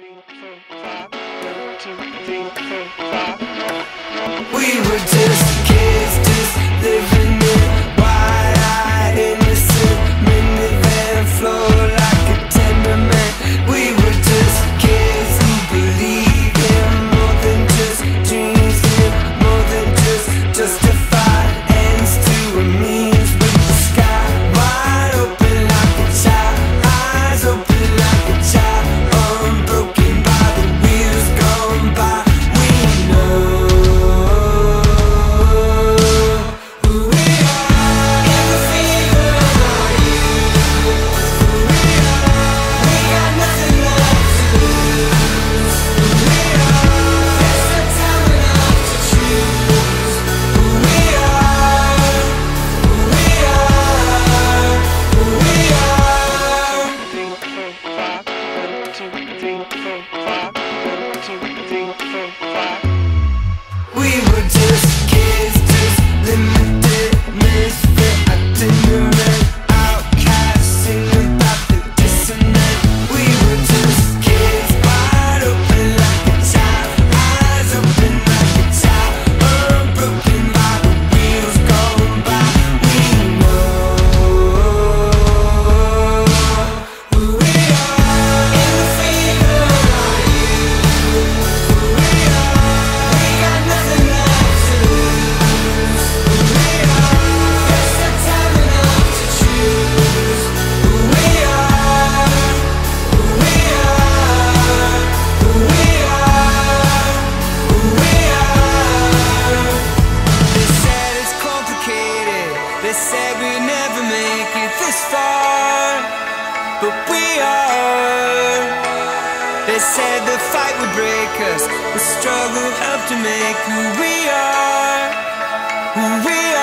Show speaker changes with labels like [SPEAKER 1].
[SPEAKER 1] We were just this far, but we are. They said the fight would break us, the struggle helped to make who we are, who we are.